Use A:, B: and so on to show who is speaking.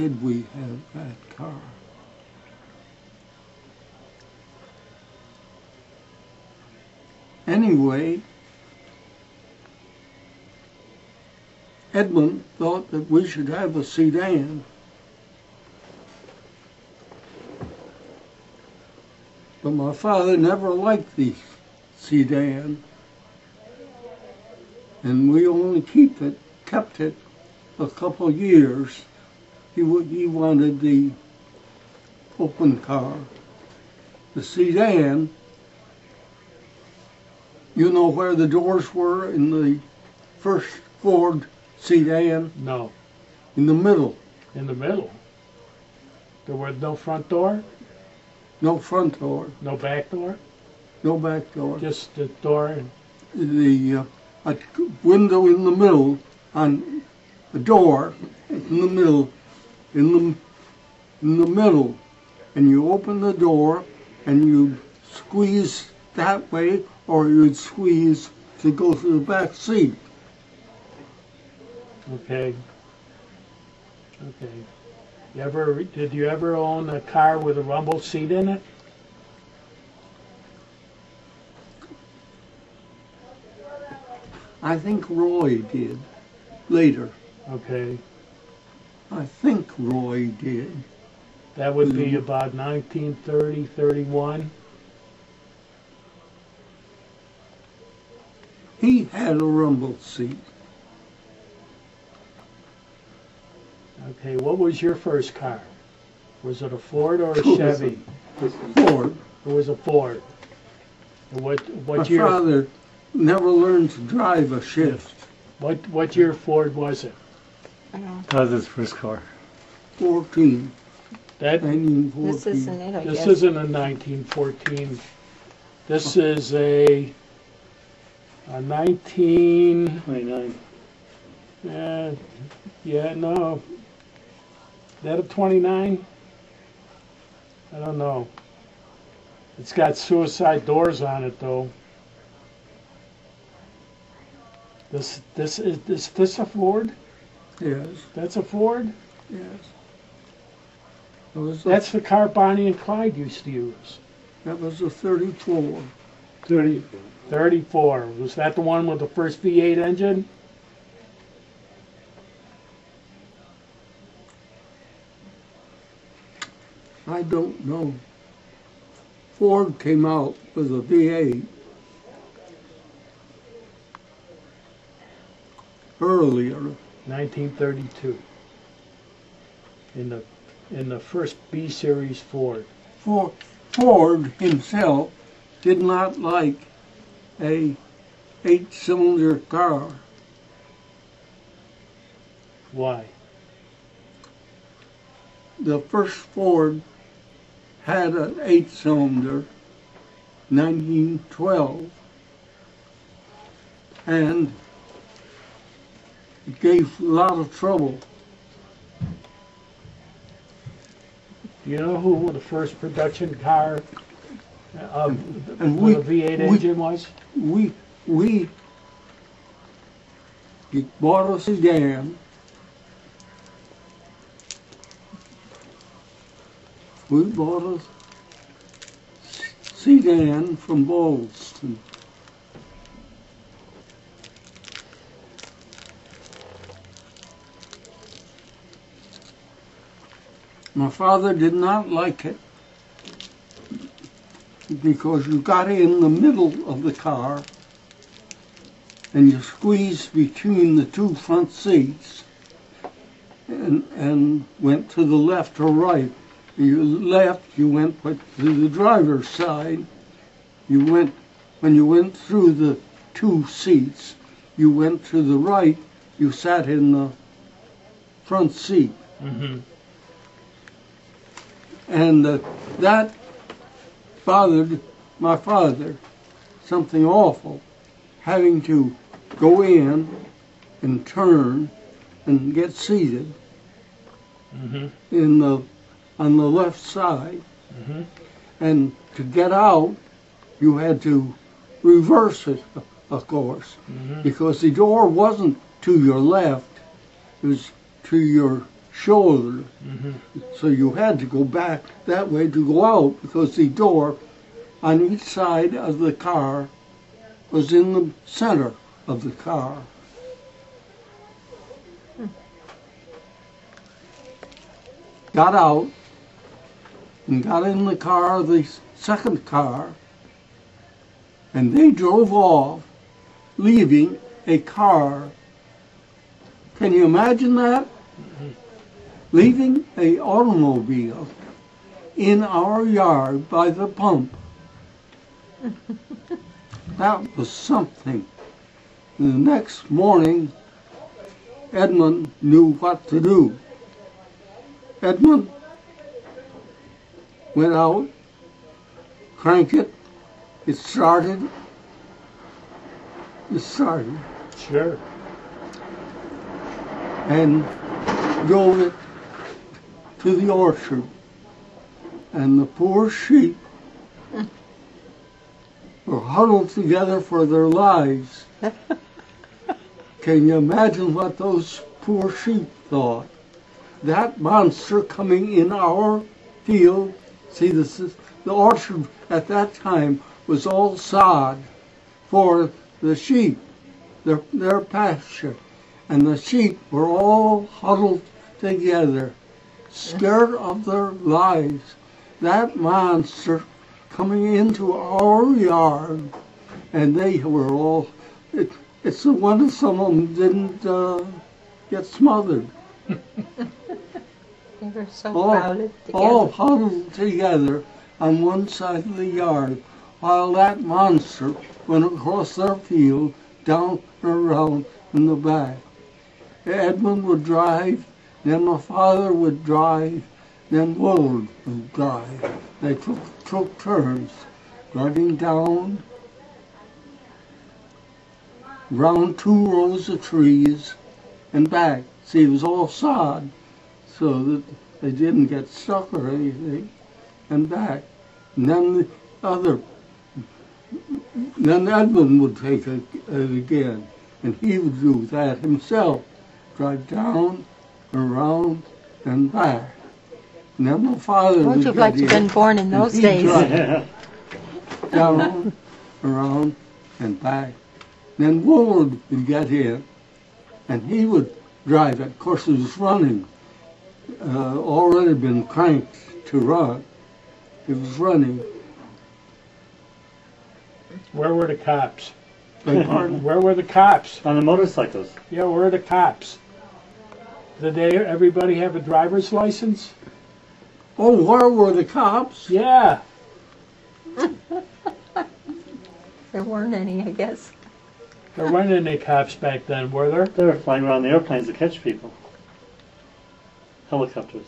A: did we have that car? Anyway, Edmund thought that we should have a sedan. But my father never liked the sedan. And we only keep it, kept it a couple years. He, he wanted the open car. The sedan, you know where the doors were in the first Ford sedan?
B: No,
A: In the middle,
B: in the middle. There was no front door,
A: no front door,
B: no back door,
A: no back door.
B: just the door and
A: The uh, a window in the middle on a door in the middle, in the in the middle, and you open the door and you squeeze that way, or you'd squeeze to go to the back seat.
B: okay. Okay. You ever did you ever own a car with a rumble seat in it?
A: I think Roy did later.
B: Okay.
A: I think Roy did.
B: That would be
A: Mhm.
B: about 1930, 31.
A: He had a rumble seat.
B: Okay, what was your first car? Was it a Ford or a
A: It was a-
B: Chevy?
A: Ford.
B: It was a Ford. And What
A: My
B: what year
A: father never learned to drive a shift.
B: what what year Ford was it?
C: Oh,
D: That was his first car.
A: 14,
B: That
A: 1914.
C: This isn't it, I
B: This
C: guess.
B: isn't a 1914. This is a, a 19,
D: 29.
B: uh, yeah, no. Is that a 29? I don't know. It's got suicide doors on it though. This, this is, this, this a Ford?
A: Yes,
B: That's a Ford?
A: yes. It was a,
B: That's the car Bonnie and Clyde used to use.
A: that was a 34.
D: 30.
B: 34. Was that the one with the first V8 engine?
A: I don't know. Ford came out with a V8 earlier.
B: 1932. In the in the first B series Ford.
A: For, Ford himself did not like a eight-cylinder car.
B: Why?
A: The first Ford had an eight-cylinder, 1912, and it gave a lot of trouble.
B: Do you know who the first production car of
A: And
B: with
A: we-
B: a V8
A: we-
B: engine was?
A: We we bought a sedan. We bought a sedan from Ballston. My father did not like it because you got in the middle of the car and you squeezed between the two front seats and, and went to the left or right. You left, you went to the driver's side. You went, when you went through the two seats, you went to the right, you sat in the front seat.
B: Mm-hmm.
A: And uh, that bothered my father, something awful, having to go in and turn and get seated
B: Mm-hmm.
A: in the on the left side.
B: Mhm.
A: And to get out, you had to reverse it, of course,
B: Mm-hmm.
A: because the door wasn't to your left; it was to your shoulder.
B: Mhm.
A: So you had to go back that way to go out because the door on each side of the car was in the center of the car. Got out and got in the car, the second car, and they drove off, leaving a car. Can you imagine that? Leaving a automobile in our yard by the pump. that was something. The next morning, Edmund knew what to do. Edmund went out, cranked it, it started, it started,
B: Sure.
A: and drove it to the orchard. And the poor sheep were huddled together for their lives. Can you imagine what those poor sheep thought? That monster coming in our field. See, this is the orchard at that time was all sod for the sheep, their their pasture, and the sheep were all huddled together, scared of their lives. That monster coming into our yard, and they were all. It, it's a wonder some of them didn't uh, get smothered.
C: They were so
A: All-
C: crowded
A: all huddled together on one side of the yard, while that monster went across their field, down and around in the back. Edmund would drive, then my father would drive, then Willard would drive. They took, took turns driving down, round two rows of trees, and back. See, it was all sod, so that they didn't get stuck or anything, and back. And then the other, then Edmund would take it, it again, and he would do that himself, drive down, around, and back. And then my father
C: Wouldn't
A: would
C: you have liked to have been born in those
A: he'd
C: days?
A: drive down, around, and back. Then Woolard would get here, and he would drive it. Of course, it was running, uh, already been cranked to run. It was running.
B: Where were the cops? Where were the cops?
D: On the motorcycles.
B: Yeah, where are the cops? Did they, everybody have a driver's license?
A: Oh, where were the cops?
B: Yeah.
C: There weren't any, I guess.
B: There weren't any cops back then, were there?
D: They were flying around the airplanes to catch people. Helicopters.